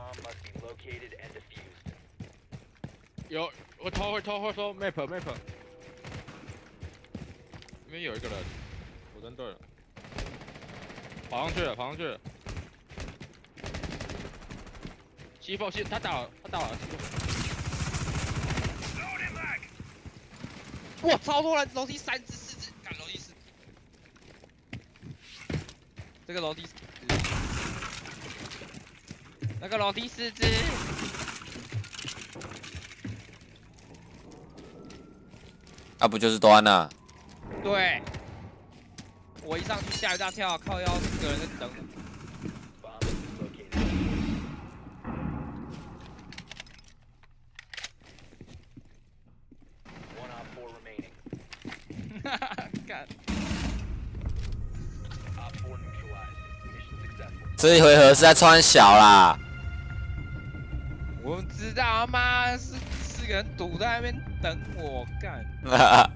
bomb must be located and defused. 有，我偷会偷会偷，map map，那边有一个人，我认对了，跑上去了，跑上去了。西风西，他打了，他打了。哇，超多人，楼梯三只四只，赶楼梯四，这个楼梯那个楼梯四只，那不就是端啊？对，我一上去吓一大跳，靠，腰四个人在等。哈哈，这一回合是在穿小啦。我知道，他妈是四个人堵在那边等我干。